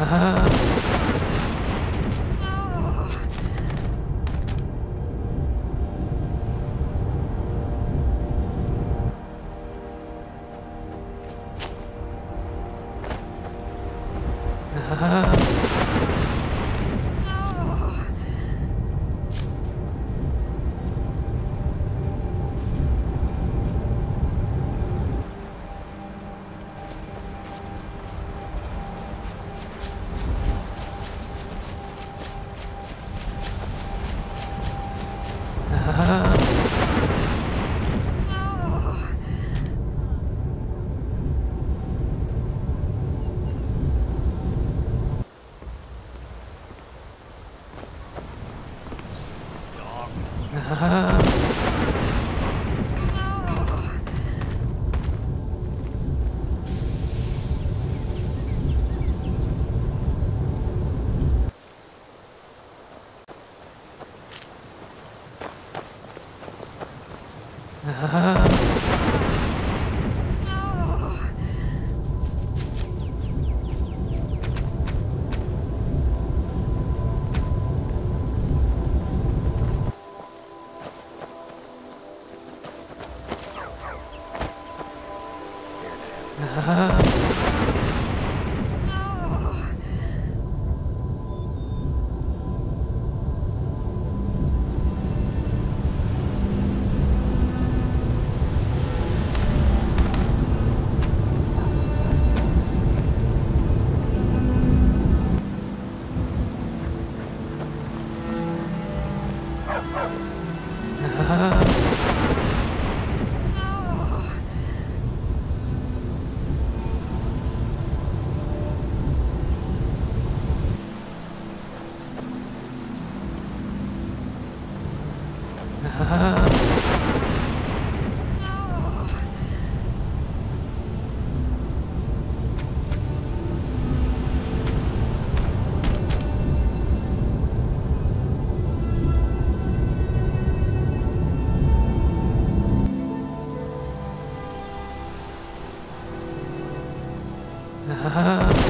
Ah. Ah. Ah. あ あ Ah.